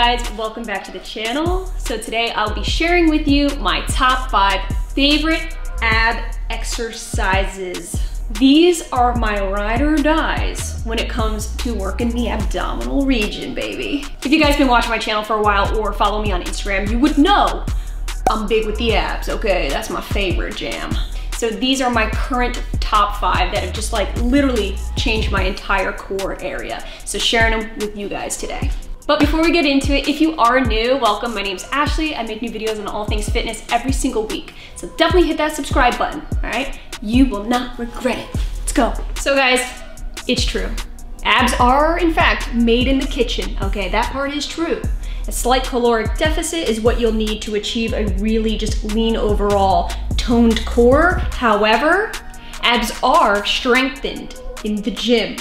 guys, welcome back to the channel. So today I'll be sharing with you my top five favorite ab exercises. These are my ride or dies when it comes to working the abdominal region, baby. If you guys been watching my channel for a while or follow me on Instagram, you would know I'm big with the abs, okay? That's my favorite jam. So these are my current top five that have just like literally changed my entire core area. So sharing them with you guys today. But before we get into it, if you are new, welcome. My name's Ashley. I make new videos on all things fitness every single week. So definitely hit that subscribe button, all right? You will not regret it. Let's go. So guys, it's true. Abs are, in fact, made in the kitchen. Okay, that part is true. A slight caloric deficit is what you'll need to achieve a really just lean overall toned core. However, abs are strengthened in the gym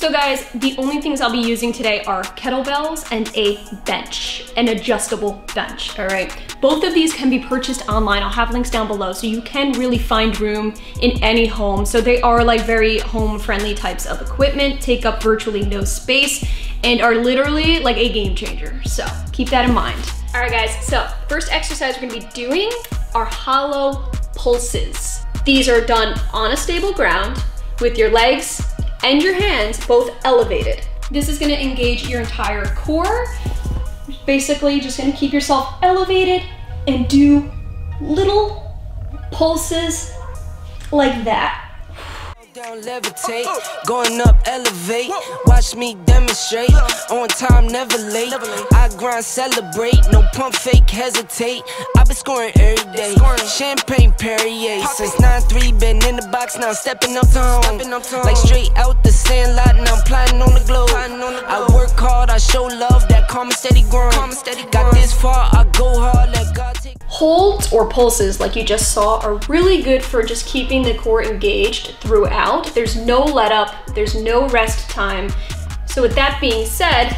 so guys, the only things I'll be using today are kettlebells and a bench, an adjustable bench, all right? Both of these can be purchased online. I'll have links down below so you can really find room in any home. So they are like very home friendly types of equipment, take up virtually no space, and are literally like a game changer. So keep that in mind. All right guys, so first exercise we're gonna be doing are hollow pulses. These are done on a stable ground with your legs and your hands both elevated. This is gonna engage your entire core. Basically, just gonna keep yourself elevated and do little pulses like that down, levitate, going up, elevate. Watch me demonstrate. On time, never late. I grind, celebrate. No pump, fake, hesitate. I've been scoring every day. Champagne Perrier. Since 9-3, been in the box, now stepping up to home. Like straight out the sandlot, now I'm plotting on the globe. I work hard, I show love, that calm steady grind. Got this far, I go hard, let God take. Holds or pulses, like you just saw, are really good for just keeping the core engaged throughout. There's no let up, there's no rest time. So with that being said,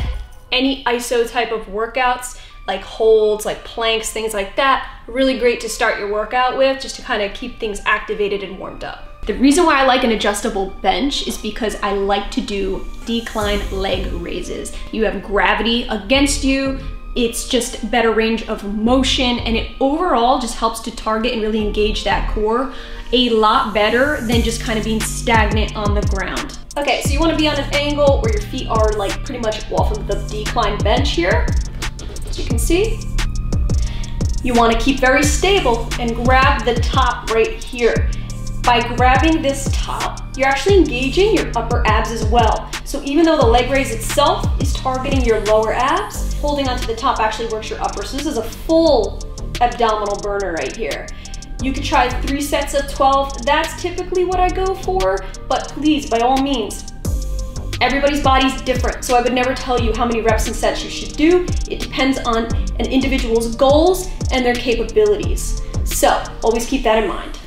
any ISO type of workouts, like holds, like planks, things like that, really great to start your workout with, just to kind of keep things activated and warmed up. The reason why I like an adjustable bench is because I like to do decline leg raises. You have gravity against you, it's just better range of motion and it overall just helps to target and really engage that core a lot better than just kind of being stagnant on the ground. Okay, so you wanna be on an angle where your feet are like pretty much off of the decline bench here. As you can see. You wanna keep very stable and grab the top right here. By grabbing this top, you're actually engaging your upper abs as well. So even though the leg raise itself is targeting your lower abs, holding onto the top actually works your upper. So this is a full abdominal burner right here. You could try three sets of 12. That's typically what I go for, but please, by all means, everybody's body's different. So I would never tell you how many reps and sets you should do. It depends on an individual's goals and their capabilities. So always keep that in mind.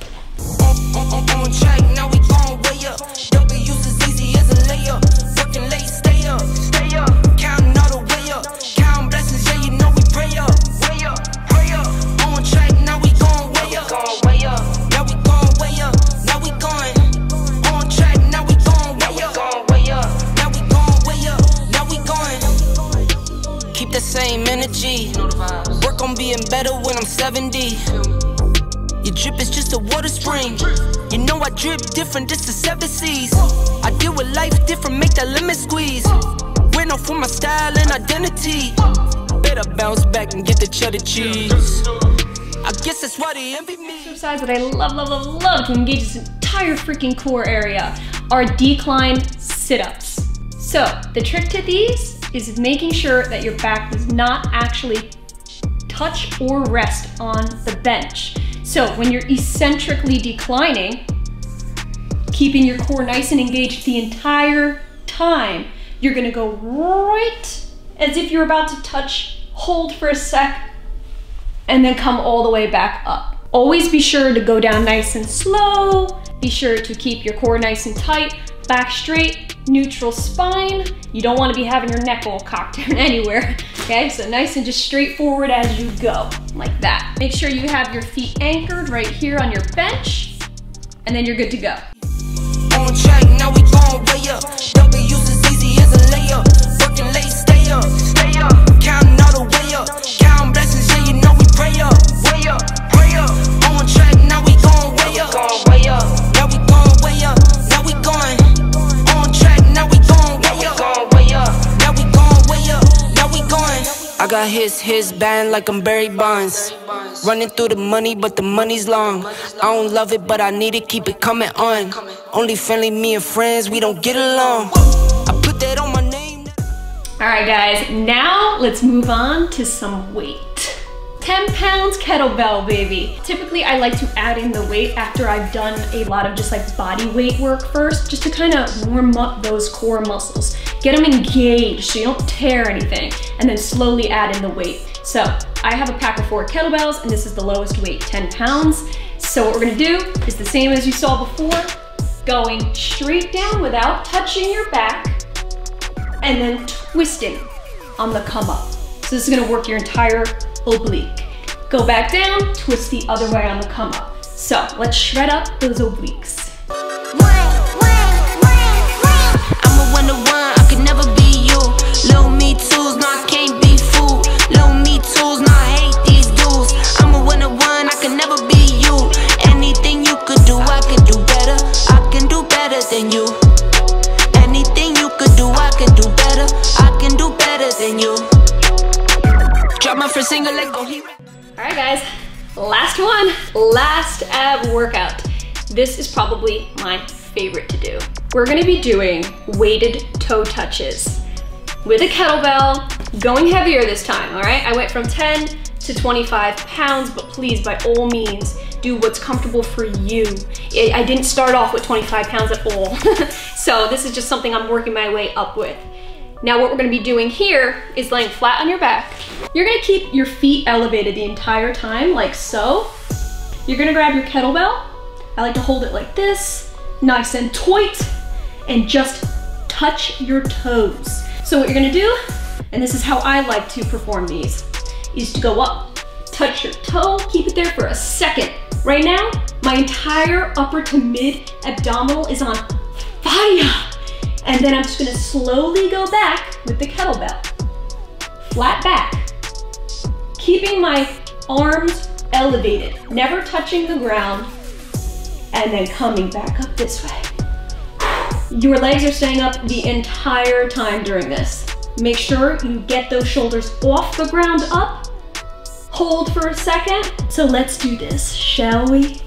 Energy. Work on being better when I'm 70. Your drip is just a water spring. You know I drip different, this is seven seas. I deal with life different, make that limit squeeze. Went off for my style and identity. Better bounce back and get the cheddar cheese. I guess that's why they envy me. Exercise that I love, love, love, love to engage this entire freaking core area are decline sit-ups. So the trick to these is making sure that your back does not actually touch or rest on the bench. So when you're eccentrically declining, keeping your core nice and engaged the entire time, you're gonna go right as if you're about to touch, hold for a sec, and then come all the way back up. Always be sure to go down nice and slow. Be sure to keep your core nice and tight, back straight, neutral spine. You don't want to be having your neck all cocked down anywhere. Okay, so nice and just straightforward as you go, like that. Make sure you have your feet anchored right here on your bench, and then you're good to go. Counting all the way up. Count blessings, yeah, you know we pray up, I got his his band like I'm Barry Bonds. Running through the money, but the money's long. I don't love it, but I need it, keep it coming on. Only friendly, me and friends, we don't get along. I put that on my name. All right, guys, now let's move on to some weight. 10 pounds kettlebell, baby. Typically, I like to add in the weight after I've done a lot of just like body weight work first, just to kind of warm up those core muscles. Get them engaged so you don't tear anything, and then slowly add in the weight. So I have a pack of four kettlebells, and this is the lowest weight, 10 pounds. So what we're gonna do is the same as you saw before, going straight down without touching your back, and then twisting on the come up. So this is gonna work your entire oblique. Go back down, twist the other way on the come up. So let's shred up those obliques. Drop my first single, go. Oh, all right, guys, last one, last ab workout. This is probably my favorite to do. We're gonna be doing weighted toe touches with a kettlebell, going heavier this time, all right? I went from 10 to 25 pounds, but please, by all means, do what's comfortable for you. I didn't start off with 25 pounds at all. so this is just something I'm working my way up with. Now what we're gonna be doing here is laying flat on your back. You're gonna keep your feet elevated the entire time, like so. You're gonna grab your kettlebell. I like to hold it like this, nice and tight, and just touch your toes. So what you're gonna do, and this is how I like to perform these, is to go up, touch your toe, keep it there for a second. Right now, my entire upper to mid abdominal is on fire. And then I'm just gonna slowly go back with the kettlebell. Flat back. Keeping my arms elevated, never touching the ground, and then coming back up this way. Your legs are staying up the entire time during this. Make sure you get those shoulders off the ground up. Hold for a second. So let's do this, shall we?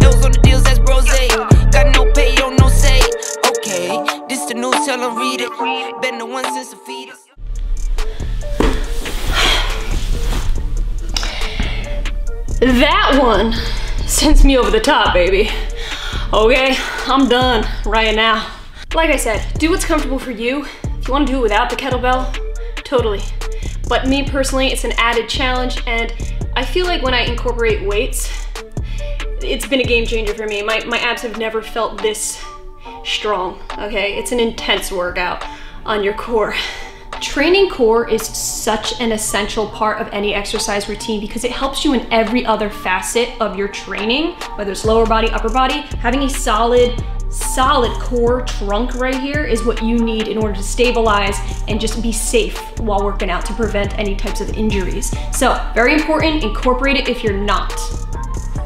Those on the deals, that's. Got no pay, no say. Okay, this the news, tell 'em read it. Been the one since the fetus. That one sends me over the top, baby. Okay, I'm done right now. Like I said, do what's comfortable for you. If you wanna do it without the kettlebell, totally. But me personally, it's an added challenge and I feel like when I incorporate weights, it's been a game changer for me. My, my abs have never felt this strong, okay? It's an intense workout on your core. Training core is such an essential part of any exercise routine because it helps you in every other facet of your training, whether it's lower body, upper body. Having a solid, solid core trunk right here is what you need in order to stabilize and just be safe while working out to prevent any types of injuries. So very important, incorporate it if you're not.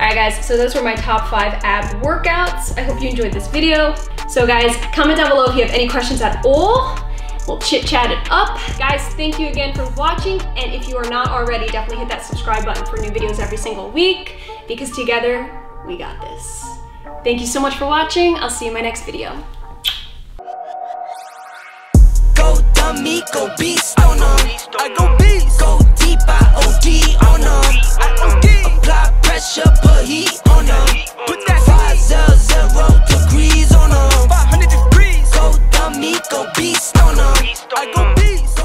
All right guys, so those were my top five ab workouts. I hope you enjoyed this video. So guys, comment down below if you have any questions at all. We'll chit chat it up. Guys, thank you again for watching. And if you are not already, definitely hit that subscribe button for new videos every single week because together we got this. Thank you so much for watching. I'll see you in my next video. amigo beast on them. I go beast. Go deep, I OD on them. Apply pressure, put heat on them. Put that five zero zero degrees on them. 500 degrees. Go dummy, go beast on them. I go beast.